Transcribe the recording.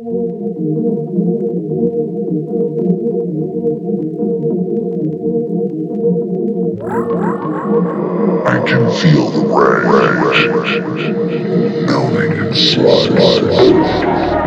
I can feel the rage building inside.